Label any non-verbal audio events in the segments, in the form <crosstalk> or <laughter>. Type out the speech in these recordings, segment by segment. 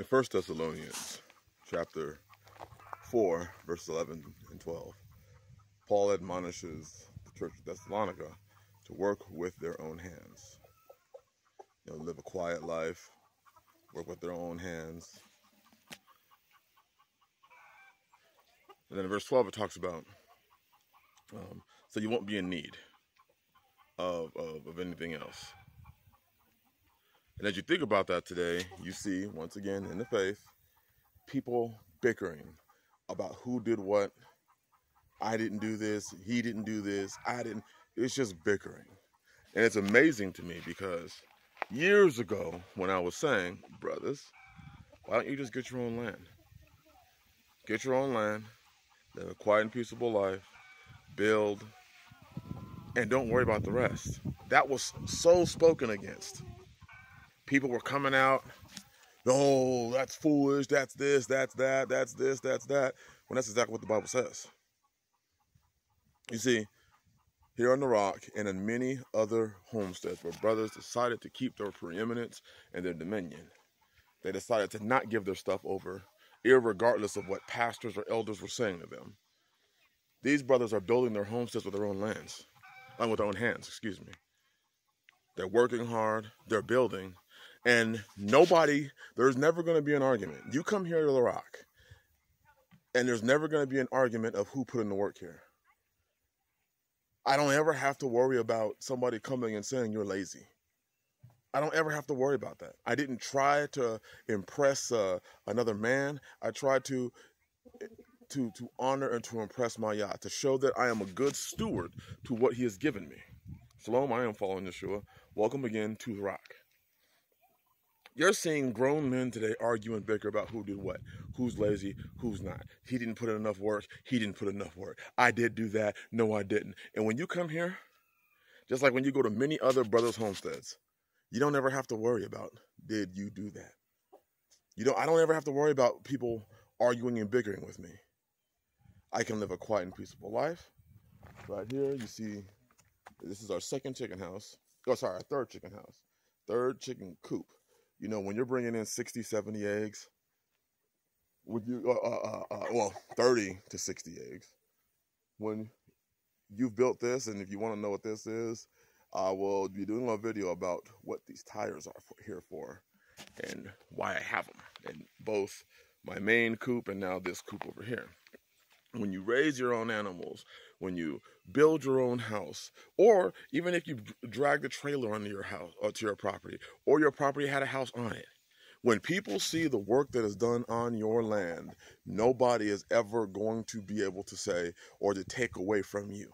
in 1 Thessalonians chapter 4, verse 11 and 12, Paul admonishes the church of Thessalonica to work with their own hands. You know, live a quiet life, work with their own hands. And then in verse 12, it talks about um, so you won't be in need of, of, of anything else. And as you think about that today, you see, once again, in the faith, people bickering about who did what. I didn't do this. He didn't do this. I didn't. It's just bickering. And it's amazing to me because years ago, when I was saying, brothers, why don't you just get your own land? Get your own land, live a quiet and peaceable life, build, and don't worry about the rest. That was so spoken against people were coming out, oh, that's foolish, that's this, that's that, that's this, that's that, when that's exactly what the Bible says. You see, here on the rock and in many other homesteads where brothers decided to keep their preeminence and their dominion, they decided to not give their stuff over, regardless of what pastors or elders were saying to them. These brothers are building their homesteads with their own lands, uh, with their own hands, excuse me. They're working hard, they're building, and nobody, there's never going to be an argument. You come here to the rock, and there's never going to be an argument of who put in the work here. I don't ever have to worry about somebody coming and saying you're lazy. I don't ever have to worry about that. I didn't try to impress uh, another man. I tried to to to honor and to impress my Yah, to show that I am a good steward to what He has given me. Shalom, I am following Yahshua. Welcome again to the Rock. You're seeing grown men today argue and bicker about who did what, who's lazy, who's not. He didn't put in enough work. He didn't put enough work. I did do that. No, I didn't. And when you come here, just like when you go to many other brothers' homesteads, you don't ever have to worry about did you do that. You don't. I don't ever have to worry about people arguing and bickering with me. I can live a quiet and peaceful life. Right here, you see, this is our second chicken house. Oh, sorry, our third chicken house, third chicken coop you know, when you're bringing in 60, 70 eggs, would you, uh, uh, uh, uh, well, 30 to 60 eggs, when you've built this, and if you want to know what this is, I will be doing a video about what these tires are for, here for and why I have them in both my main coop and now this coop over here. When you raise your own animals, when you build your own house, or even if you drag the trailer onto your house or uh, to your property, or your property had a house on it. When people see the work that is done on your land, nobody is ever going to be able to say or to take away from you.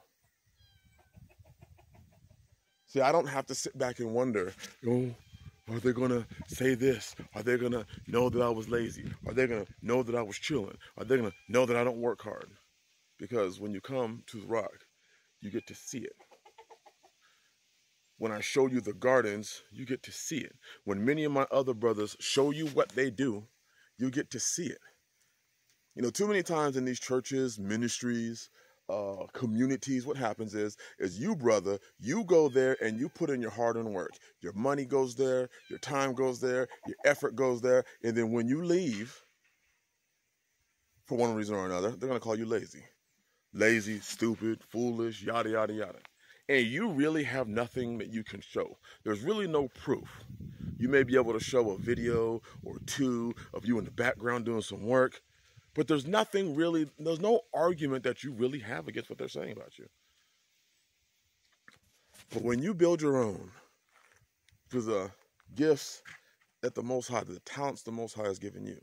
See, I don't have to sit back and wonder, oh, are they gonna say this? Are they gonna know that I was lazy? Are they gonna know that I was chilling? Are they gonna know that I don't work hard? Because when you come to the rock, you get to see it. When I show you the gardens, you get to see it. When many of my other brothers show you what they do, you get to see it. You know, too many times in these churches, ministries, uh, communities, what happens is, is you, brother, you go there and you put in your hard-earned work. Your money goes there, your time goes there, your effort goes there, and then when you leave, for one reason or another, they're gonna call you lazy lazy, stupid, foolish, yada, yada, yada. And you really have nothing that you can show. There's really no proof. You may be able to show a video or two of you in the background doing some work, but there's nothing really, there's no argument that you really have against what they're saying about you. But when you build your own, through the gifts that the Most High, the talents the Most High has given you,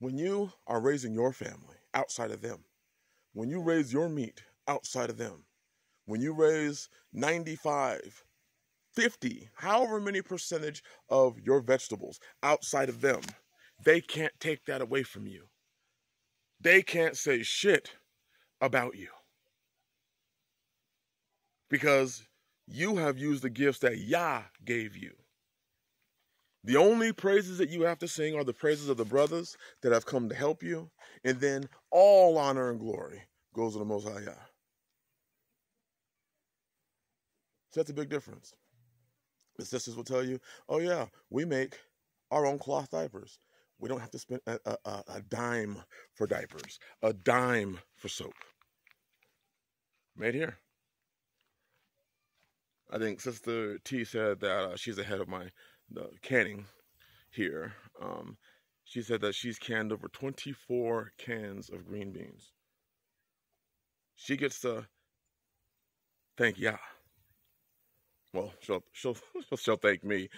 when you are raising your family outside of them, when you raise your meat outside of them, when you raise 95, 50, however many percentage of your vegetables outside of them, they can't take that away from you. They can't say shit about you. Because you have used the gifts that Yah gave you. The only praises that you have to sing are the praises of the brothers that have come to help you. And then all honor and glory goes to the Most High. So that's a big difference. The sisters will tell you, oh, yeah, we make our own cloth diapers. We don't have to spend a, a, a dime for diapers, a dime for soap. Made here. I think Sister T said that uh, she's ahead of my the canning here. Um, she said that she's canned over 24 cans of green beans. She gets to thank Yah. Well, she'll she'll <laughs> she'll thank me,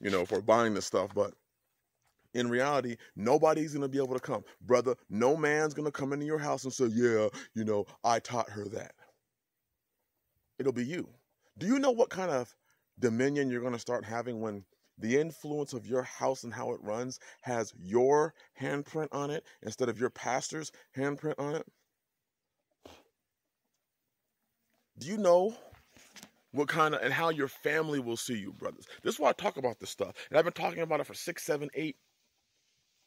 you know, for buying this stuff, but in reality, nobody's gonna be able to come. Brother, no man's gonna come into your house and say, Yeah, you know, I taught her that. It'll be you. Do you know what kind of dominion you're gonna start having when the influence of your house and how it runs has your handprint on it instead of your pastor's handprint on it? Do you know what kind of and how your family will see you, brothers? This is why I talk about this stuff. And I've been talking about it for six, seven, eight,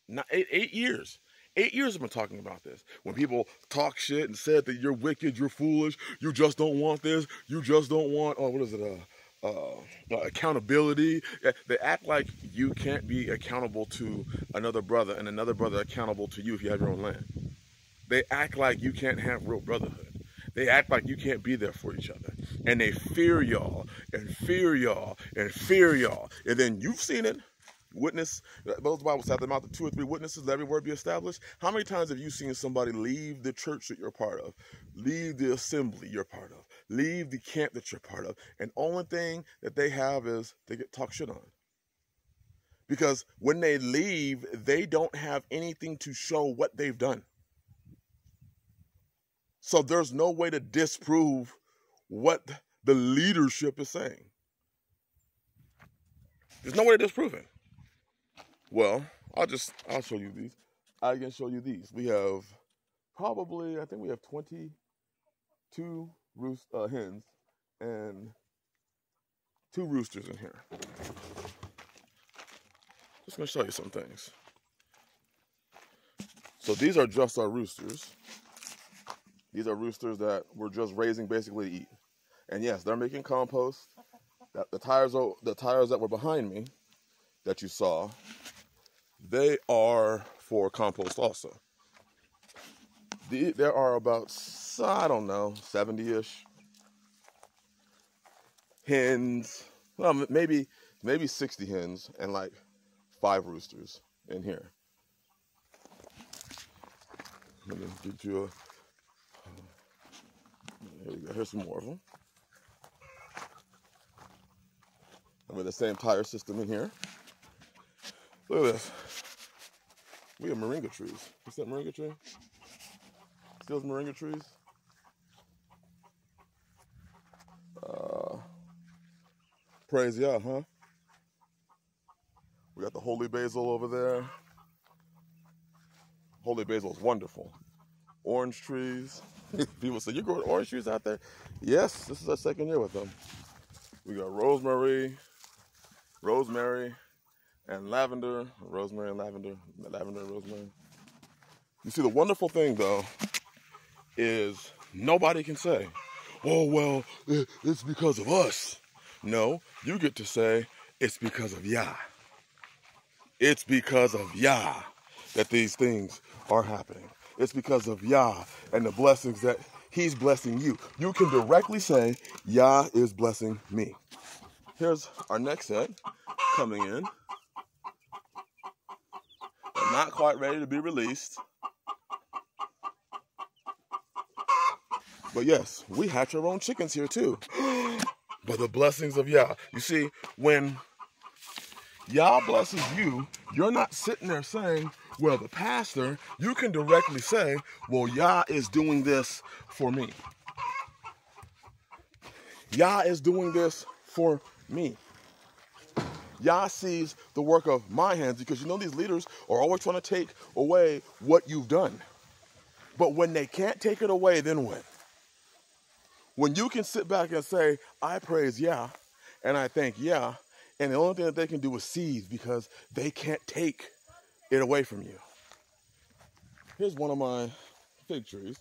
not eight, eight years. Eight years I've been talking about this. When people talk shit and said that you're wicked, you're foolish, you just don't want this, you just don't want, oh, what is it, uh, uh, accountability. They act like you can't be accountable to another brother and another brother accountable to you if you have your own land. They act like you can't have real brotherhood. They act like you can't be there for each other. And they fear y'all and fear y'all and fear y'all. And then you've seen it. Witness, those Bible said the mouth of two or three witnesses, let every word be established. How many times have you seen somebody leave the church that you're part of, leave the assembly you're part of, leave the camp that you're part of, and only thing that they have is they get talk shit on? Because when they leave, they don't have anything to show what they've done. So there's no way to disprove what the leadership is saying. There's no way to disprove it. Well, I'll just I'll show you these. I can show you these. We have probably I think we have 22 roost uh, hens and two roosters in here. Just gonna show you some things. So these are just our roosters. These are roosters that we're just raising basically to eat. And yes, they're making compost. That the tires are, the tires that were behind me that you saw, they are for compost also. The, there are about I don't know, 70-ish hens. Well, maybe maybe 60 hens and like five roosters in here. Let me get you a here we go. Here's some more of them. And with the same tire system in here. Look at this. We have moringa trees. What's that moringa tree? See those moringa trees? Praise Yah, huh? We got the holy basil over there. Holy basil is wonderful. Orange trees. <laughs> People say, You're growing orange trees out there? Yes, this is our second year with them. We got rosemary, rosemary, and lavender. Rosemary and lavender, lavender and rosemary. You see, the wonderful thing though is nobody can say, Oh, well, it's because of us. No, you get to say, It's because of Yah. It's because of Yah that these things are happening. It's because of Yah and the blessings that He's blessing you. You can directly say, Yah is blessing me. Here's our next set coming in. They're not quite ready to be released. But yes, we hatch our own chickens here too. <gasps> but the blessings of Yah. You see, when Yah blesses you, you're not sitting there saying, well, the pastor, you can directly say, well, Yah is doing this for me. Yah is doing this for me. Yah sees the work of my hands because you know these leaders are always trying to take away what you've done. But when they can't take it away, then what? When you can sit back and say, I praise Yah and I thank Yah, and the only thing that they can do is seize because they can't take it away from you. Here's one of my fig trees,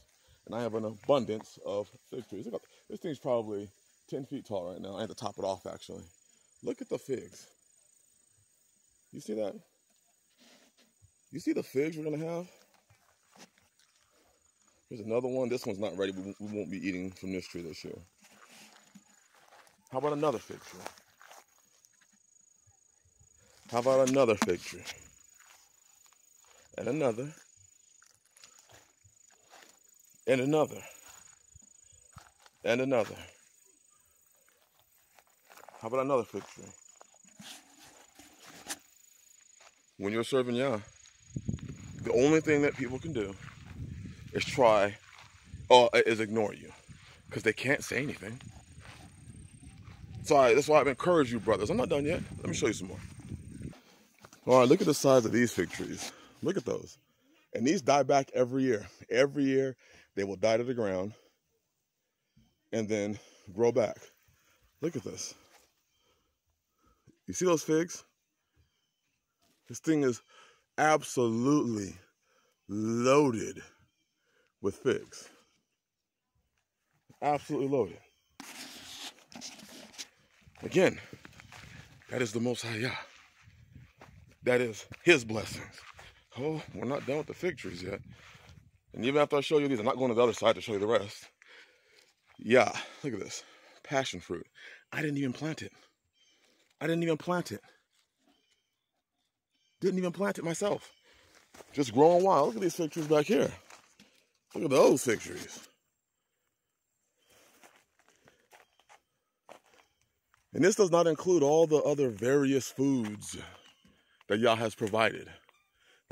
and I have an abundance of fig trees. Look, this thing's probably 10 feet tall right now. I had to top it off actually. Look at the figs. You see that? You see the figs we're gonna have? Here's another one. This one's not ready. We won't be eating from this tree this year. How about another fig tree? How about another fig tree? And another. And another. And another. How about another fig tree? When you're serving Yah, the only thing that people can do is try, or is ignore you, because they can't say anything. So I, that's why I've encouraged you, brothers. I'm not done yet. Let me show you some more. All right, look at the size of these fig trees. Look at those. And these die back every year. Every year, they will die to the ground and then grow back. Look at this. You see those figs? This thing is absolutely loaded with figs. Absolutely loaded. Again, that is the Most High Yah. That is His blessings. Oh, we're not done with the fig trees yet. And even after I show you these, I'm not going to the other side to show you the rest. Yeah, look at this. Passion fruit. I didn't even plant it. I didn't even plant it. Didn't even plant it myself. Just growing wild. Look at these fig trees back here. Look at those fig trees. And this does not include all the other various foods that Yah has provided.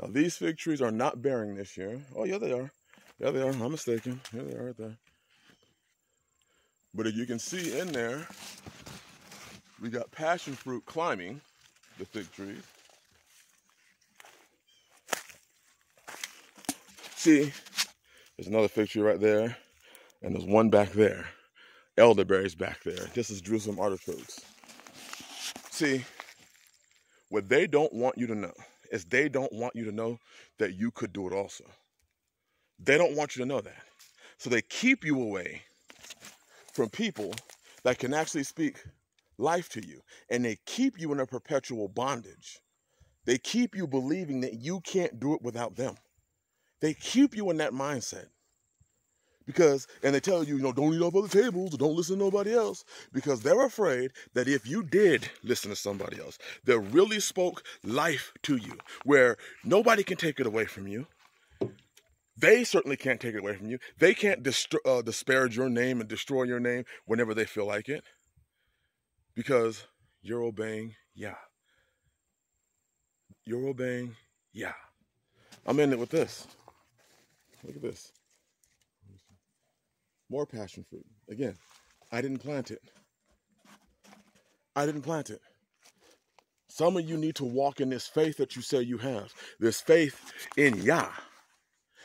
Now, these fig trees are not bearing this year. Oh, yeah, they are. Yeah, they are. I'm mistaken. Yeah, they are right there. But if you can see in there, we got passion fruit climbing the fig trees. See, there's another fig tree right there, and there's one back there. Elderberries back there. This is Jerusalem artichokes. See, what they don't want you to know is they don't want you to know that you could do it also. They don't want you to know that. So they keep you away from people that can actually speak life to you. And they keep you in a perpetual bondage. They keep you believing that you can't do it without them. They keep you in that mindset. Because, and they tell you, you know, don't eat off other tables don't listen to nobody else. Because they're afraid that if you did listen to somebody else that really spoke life to you, where nobody can take it away from you, they certainly can't take it away from you. They can't dist- uh, disparage your name and destroy your name whenever they feel like it. Because you're obeying Yah. You're obeying Yah. I'm in it with this. Look at this. More passion fruit. Again, I didn't plant it. I didn't plant it. Some of you need to walk in this faith that you say you have, this faith in Yah,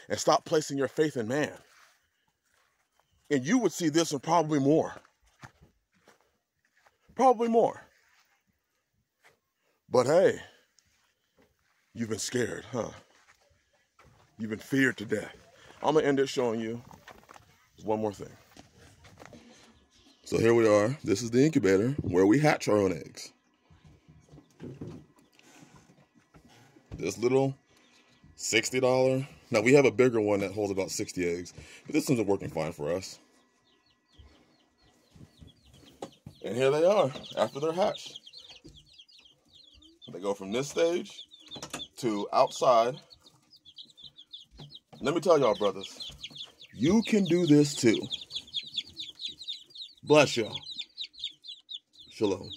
and stop placing your faith in man. And you would see this and probably more. Probably more. But hey, you've been scared, huh? You've been feared to death. I'm to end it showing you one more thing. So here we are. This is the incubator where we hatch our own eggs. This little $60. Now we have a bigger one that holds about 60 eggs, but this one's working fine for us. And here they are after they're hatched. They go from this stage to outside. Let me tell y'all, brothers, you can do this too. Bless y'all. Shalom.